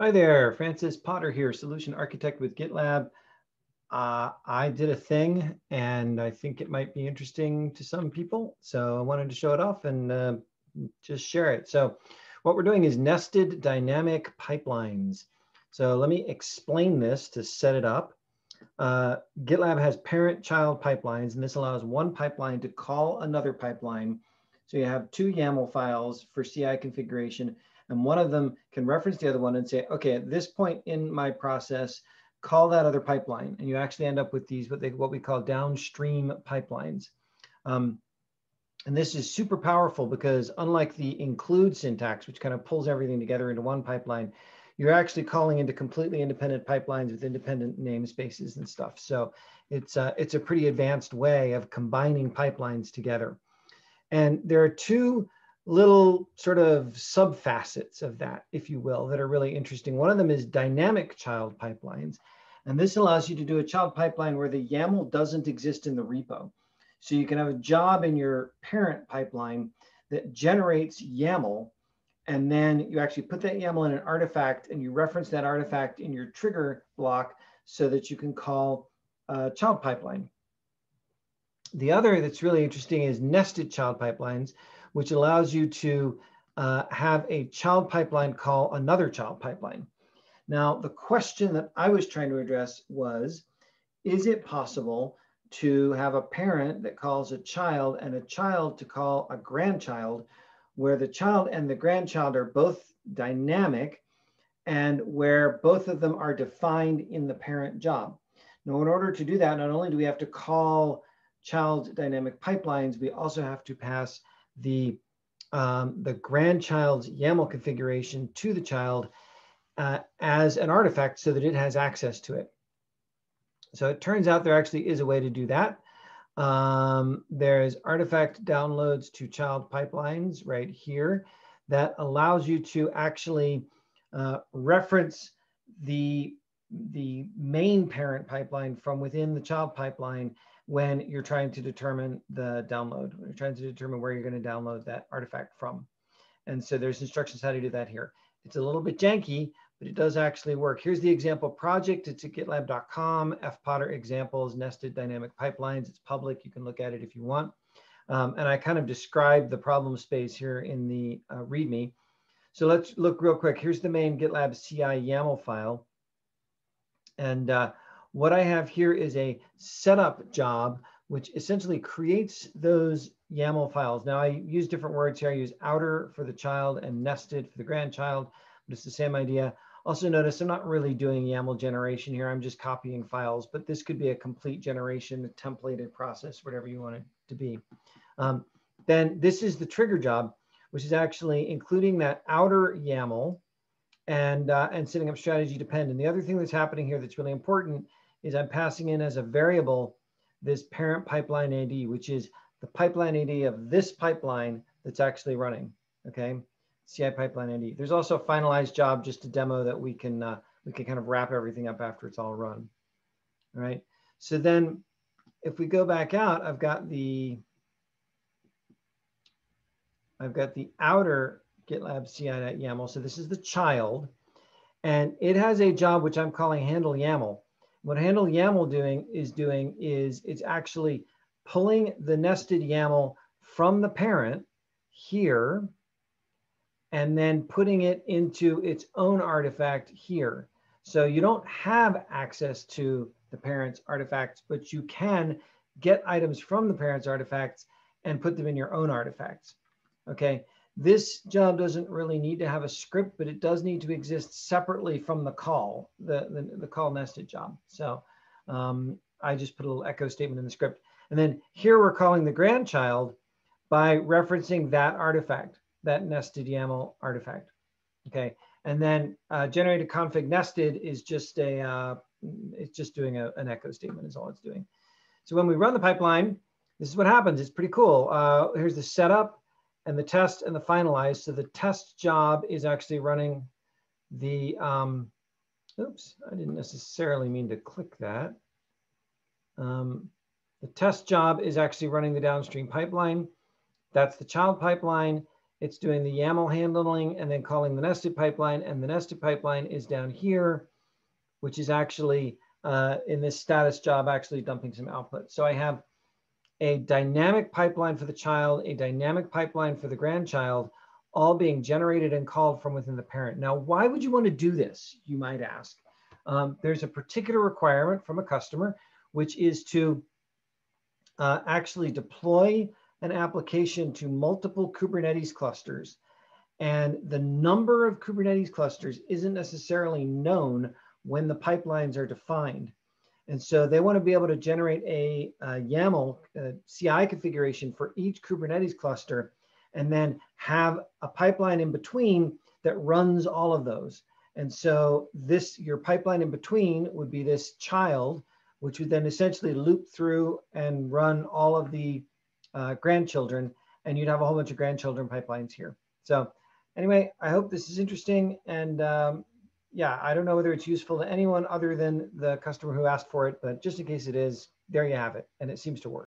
Hi there, Francis Potter here, solution architect with GitLab. Uh, I did a thing and I think it might be interesting to some people. So I wanted to show it off and uh, just share it. So what we're doing is nested dynamic pipelines. So let me explain this to set it up. Uh, GitLab has parent-child pipelines, and this allows one pipeline to call another pipeline. So you have two YAML files for CI configuration, and one of them can reference the other one and say, okay, at this point in my process, call that other pipeline. And you actually end up with these, what, they, what we call downstream pipelines. Um, and this is super powerful because unlike the include syntax, which kind of pulls everything together into one pipeline, you're actually calling into completely independent pipelines with independent namespaces and stuff. So it's, uh, it's a pretty advanced way of combining pipelines together. And there are two little sort of subfacets of that, if you will, that are really interesting. One of them is dynamic child pipelines. And this allows you to do a child pipeline where the YAML doesn't exist in the repo. So you can have a job in your parent pipeline that generates YAML and then you actually put that YAML in an artifact and you reference that artifact in your trigger block so that you can call a child pipeline. The other that's really interesting is nested child pipelines, which allows you to uh, have a child pipeline call another child pipeline. Now, the question that I was trying to address was, is it possible to have a parent that calls a child and a child to call a grandchild where the child and the grandchild are both dynamic and where both of them are defined in the parent job. Now, in order to do that, not only do we have to call child dynamic pipelines, we also have to pass the, um, the grandchild's YAML configuration to the child uh, as an artifact so that it has access to it. So it turns out there actually is a way to do that. Um, there's artifact downloads to child pipelines right here that allows you to actually uh, reference the, the main parent pipeline from within the child pipeline when you're trying to determine the download, when you're trying to determine where you're going to download that artifact from. And so there's instructions how to do that here. It's a little bit janky, but it does actually work. Here's the example project. It's at gitlab.com, fpotter examples, nested dynamic pipelines. It's public. You can look at it if you want. Um, and I kind of described the problem space here in the uh, README. So let's look real quick. Here's the main GitLab CI YAML file. And uh, what I have here is a setup job, which essentially creates those YAML files. Now I use different words here. I use outer for the child and nested for the grandchild, but it's the same idea. Also notice I'm not really doing YAML generation here. I'm just copying files, but this could be a complete generation, a templated process, whatever you want it to be. Um, then this is the trigger job, which is actually including that outer YAML and, uh, and setting up strategy depend. And the other thing that's happening here that's really important is I'm passing in as a variable this parent pipeline ID, which is the pipeline ID of this pipeline that's actually running, okay? CI pipeline ID. There's also a finalized job just to demo that we can uh, we can kind of wrap everything up after it's all run. All right. So then if we go back out, I've got the I've got the outer GitLab CI.YAML. So this is the child. And it has a job which I'm calling handle YAML. What handle YAML doing is doing is it's actually pulling the nested YAML from the parent here and then putting it into its own artifact here. So you don't have access to the parent's artifacts, but you can get items from the parent's artifacts and put them in your own artifacts. Okay, this job doesn't really need to have a script, but it does need to exist separately from the call, the, the, the call nested job. So um, I just put a little echo statement in the script. And then here we're calling the grandchild by referencing that artifact that nested YAML artifact. Okay, and then uh, generated config nested is just a, uh, it's just doing a, an echo statement is all it's doing. So when we run the pipeline, this is what happens. It's pretty cool. Uh, here's the setup and the test and the finalized. So the test job is actually running the, um, oops, I didn't necessarily mean to click that. Um, the test job is actually running the downstream pipeline. That's the child pipeline. It's doing the YAML handling and then calling the nested pipeline. And the nested pipeline is down here, which is actually uh, in this status job, actually dumping some output. So I have a dynamic pipeline for the child, a dynamic pipeline for the grandchild, all being generated and called from within the parent. Now, why would you want to do this, you might ask? Um, there's a particular requirement from a customer, which is to uh, actually deploy an application to multiple Kubernetes clusters. And the number of Kubernetes clusters isn't necessarily known when the pipelines are defined. And so they want to be able to generate a, a YAML a CI configuration for each Kubernetes cluster and then have a pipeline in between that runs all of those. And so this, your pipeline in between would be this child, which would then essentially loop through and run all of the uh, grandchildren, and you'd have a whole bunch of grandchildren pipelines here. So anyway, I hope this is interesting. And um, yeah, I don't know whether it's useful to anyone other than the customer who asked for it, but just in case it is, there you have it. And it seems to work.